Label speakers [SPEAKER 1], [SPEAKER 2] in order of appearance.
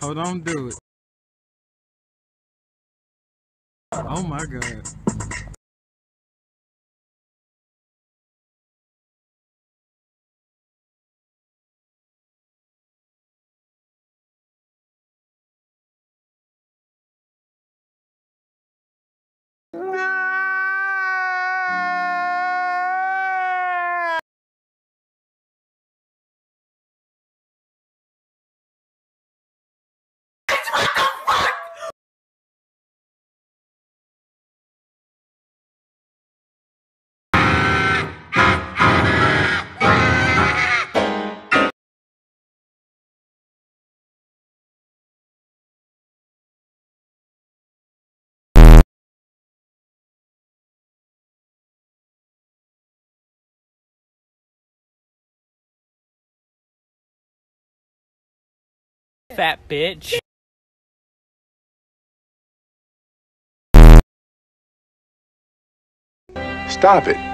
[SPEAKER 1] Hold on, do it. Oh my god.
[SPEAKER 2] Fat bitch.
[SPEAKER 3] Stop it.